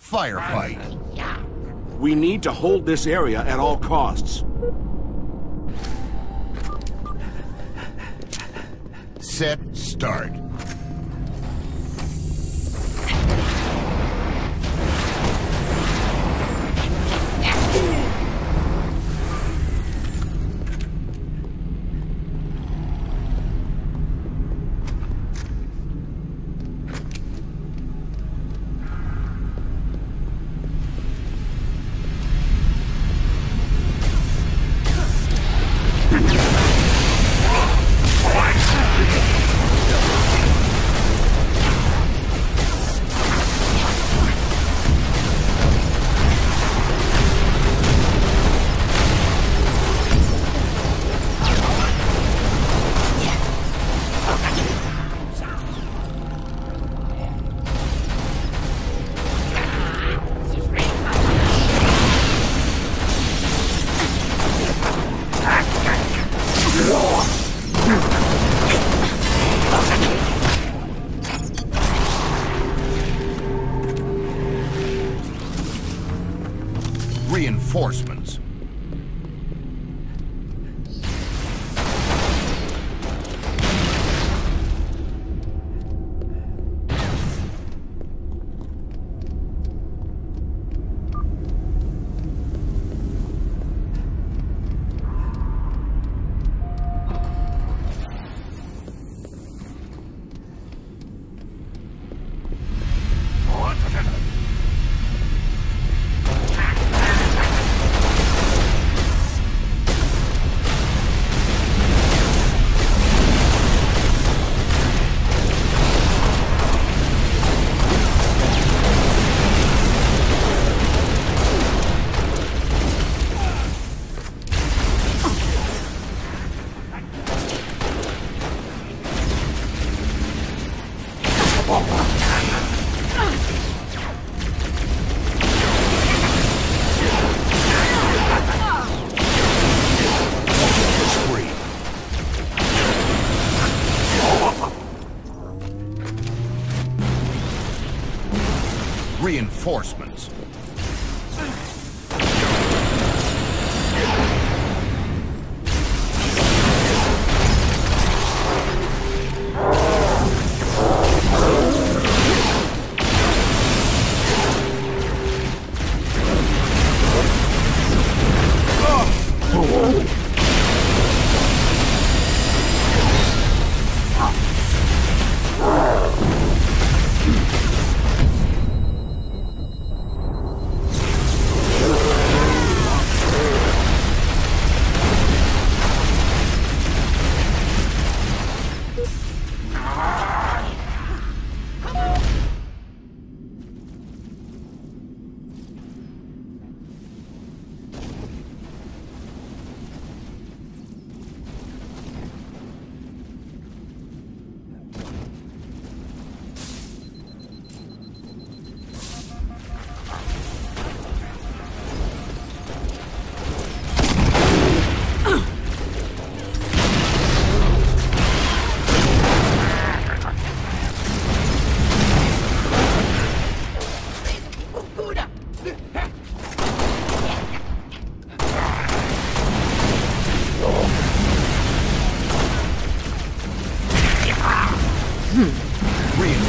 Firefight. We need to hold this area at all costs. Set, start. Reinforcements. Reinforcements.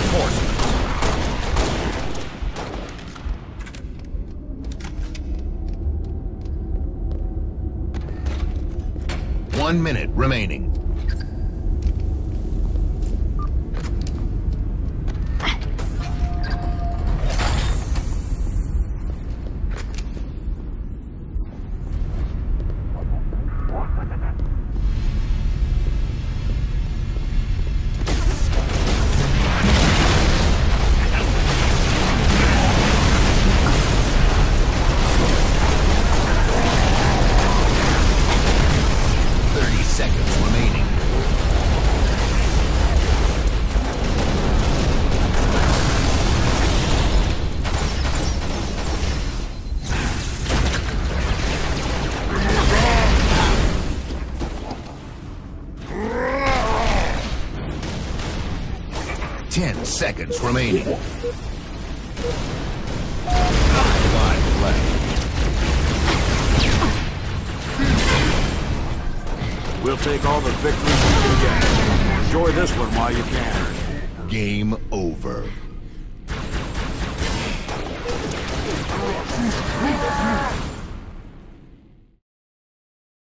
Reinforcements. One minute remaining. Seconds remaining. left. We'll take all the victories we can get. Enjoy this one while you can. Game over.